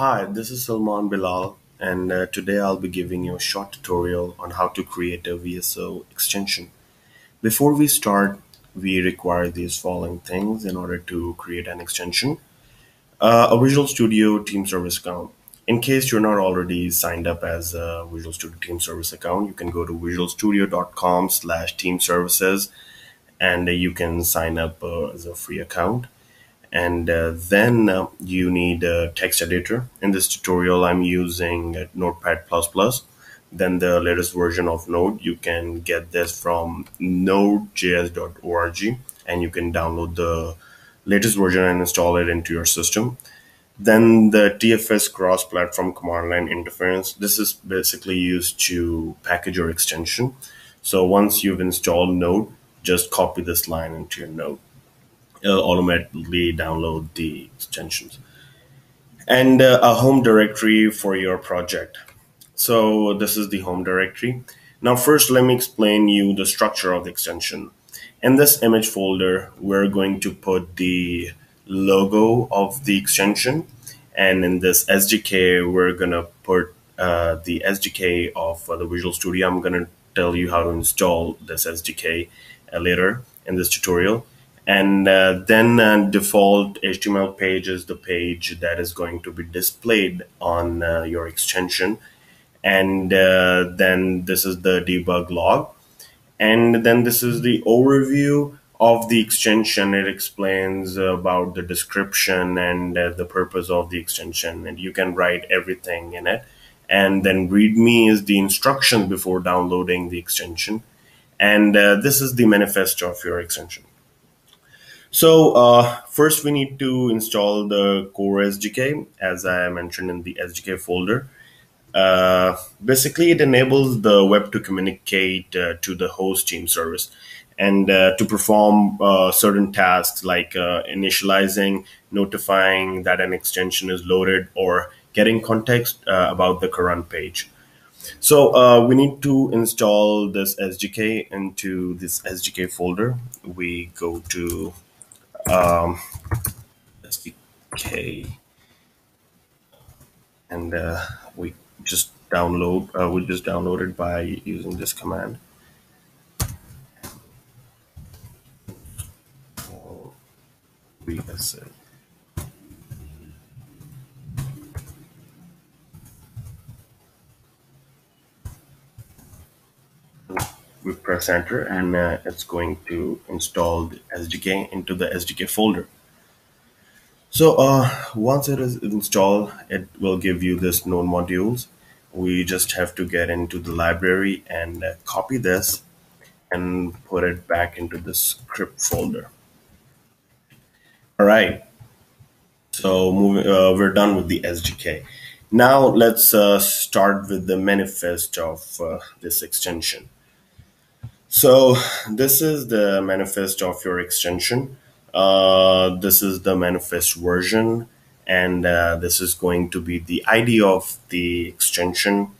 Hi, this is Salman Bilal, and uh, today I'll be giving you a short tutorial on how to create a VSO extension. Before we start, we require these following things in order to create an extension. Uh, a Visual Studio Team Service account. In case you're not already signed up as a Visual Studio Team Service account, you can go to visualstudio.com slash team services and you can sign up uh, as a free account and uh, then uh, you need a text editor. In this tutorial, I'm using uh, Notepad++. Then the latest version of Node, you can get this from nodejs.org and you can download the latest version and install it into your system. Then the TFS cross-platform command line interface. This is basically used to package your extension. So once you've installed Node, just copy this line into your Node it'll automatically download the extensions. And uh, a home directory for your project. So this is the home directory. Now first let me explain you the structure of the extension. In this image folder we're going to put the logo of the extension. And in this SDK we're gonna put uh, the SDK of uh, the Visual Studio. I'm gonna tell you how to install this SDK uh, later in this tutorial and uh, then uh, default HTML page is the page that is going to be displayed on uh, your extension. And uh, then this is the debug log. And then this is the overview of the extension. It explains about the description and uh, the purpose of the extension. And you can write everything in it. And then readme is the instructions before downloading the extension. And uh, this is the manifesto of your extension so uh, first we need to install the core SDK as I mentioned in the SDK folder. Uh, basically, it enables the web to communicate uh, to the host team service and uh, to perform uh, certain tasks like uh, initializing, notifying that an extension is loaded, or getting context about the current page. So we need to install this SDK into this SDK folder. We go to um, SDK, and uh, we just download. Uh, we just downloaded by using this command. We VSA. We press enter and uh, it's going to install the SDK into the SDK folder. So uh, once it is installed, it will give you this node modules. We just have to get into the library and uh, copy this and put it back into the script folder. All right. So moving, uh, we're done with the SDK. Now let's uh, start with the manifest of uh, this extension. So this is the manifest of your extension. Uh, this is the manifest version, and uh, this is going to be the ID of the extension.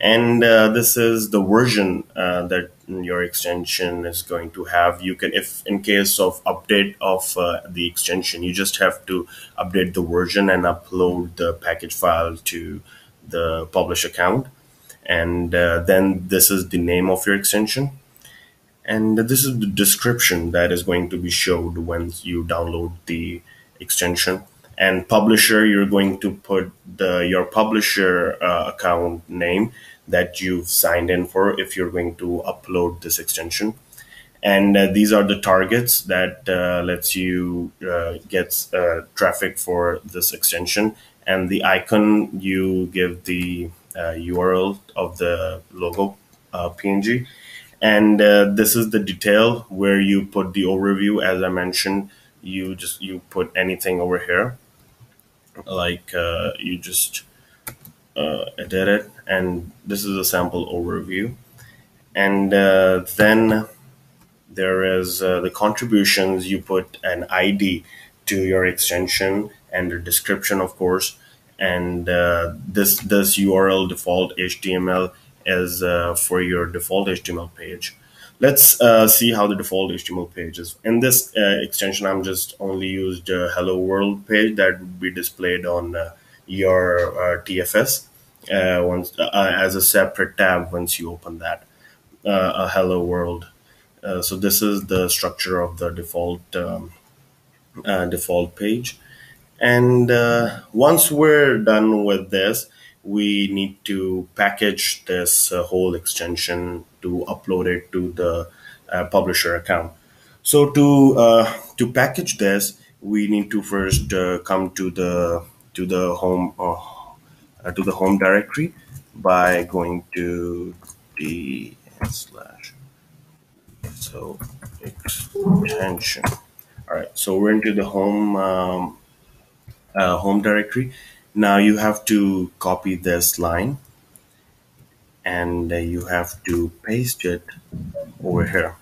And uh, this is the version uh, that your extension is going to have. You can, if in case of update of uh, the extension, you just have to update the version and upload the package file to the publish account. And uh, then this is the name of your extension and this is the description that is going to be showed once you download the extension. And publisher you're going to put the your publisher uh, account name that you've signed in for if you're going to upload this extension. And uh, these are the targets that uh, lets you uh, get traffic for this extension. And the icon you give the url uh, of the logo uh, png and uh, this is the detail where you put the overview. As i mentioned you just you put anything over here. Like uh, you just uh, edit it. And this is a sample overview. And uh, then there is uh, the contributions. You put an id to your extension and the description of course. And uh, this this url default html as uh, for your default HTML page. Let's uh, see how the default HTML page is. In this uh, extension, I'm just only used hello world page that would be displayed on your TFS once as a separate tab once you open that a hello world. So this is the structure of the default um, default page. And uh, once we're done with this, we need to package this uh, whole extension to upload it to the uh, publisher account. So to uh, to package this, we need to first uh, come to the to the home uh, uh, to the home directory by going to the slash so extension. All right, so we're into the home um, home directory. Now you have to copy this line and you have to paste it over here.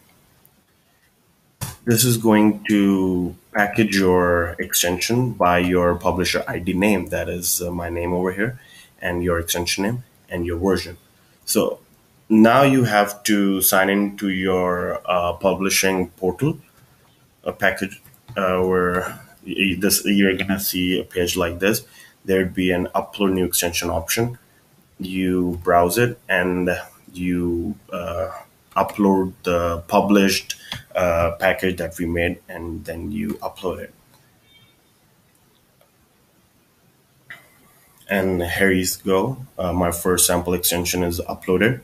This is going to package your extension by your publisher ID name. That is uh, my name over here and your extension name and your version. So now you have to sign into your uh, publishing portal, a package uh, where this you're gonna see a page like this. There'd be an upload new extension option. You browse it and you uh, upload the published uh, package that we made, and then you upload it. And here you go. Uh, my first sample extension is uploaded.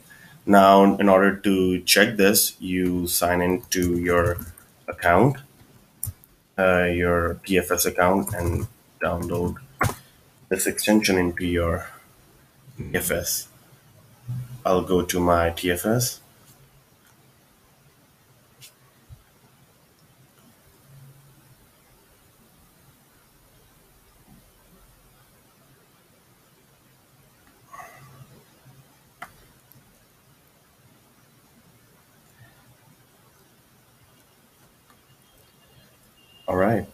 Now, in order to check this, you sign into your account, uh, your TFS account, and download this extension into your TFS. I'll go to my TFS. All right.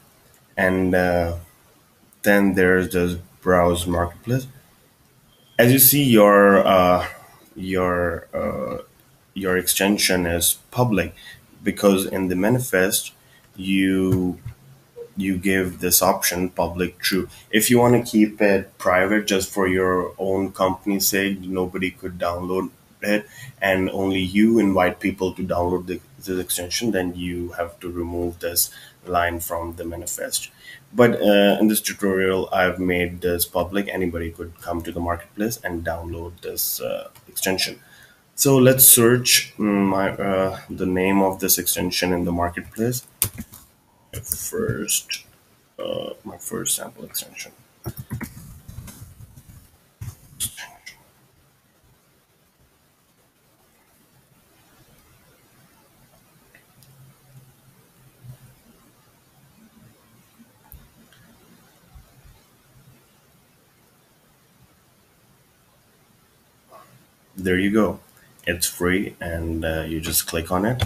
And uh, then there's this browse marketplace. As you see, your uh, your uh, your extension is public because in the manifest you you give this option public true. If you want to keep it private just for your own company's sake, nobody could download it, and only you invite people to download the, this extension, then you have to remove this line from the manifest. But uh, in this tutorial, I've made this public. Anybody could come to the marketplace and download this uh, extension. So let's search mm, my uh, the name of this extension in the marketplace. First, uh, my first sample extension. There you go. It's free, and uh, you just click on it,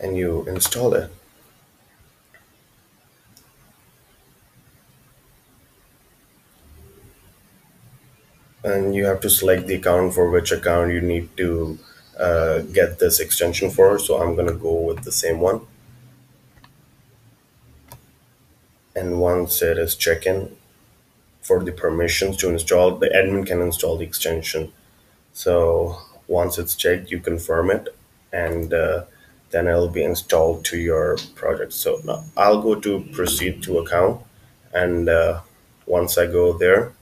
and you install it. You have to select the account for which account you need to uh, get this extension for. So I'm gonna go with the same one. And once it is check-in for the permissions to install, the admin can install the extension. So once it's checked, you confirm it, and uh, then it'll be installed to your project. So now I'll go to proceed to account, and uh, once I go there,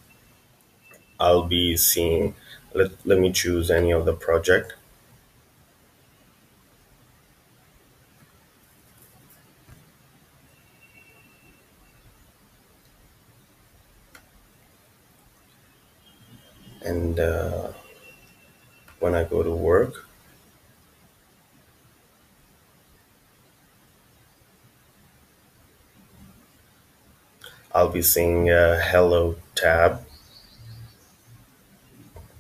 I'll be seeing. Let, let me choose any of the project, and uh, when I go to work, I'll be seeing a hello tab.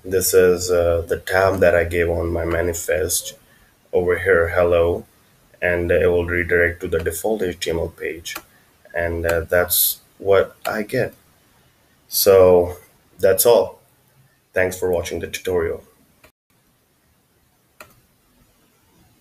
This is uh, the tab that I gave on my manifest over here, hello, and it will redirect to the default HTML page. and uh, that's what I get. So that's all. Thanks for watching the tutorial.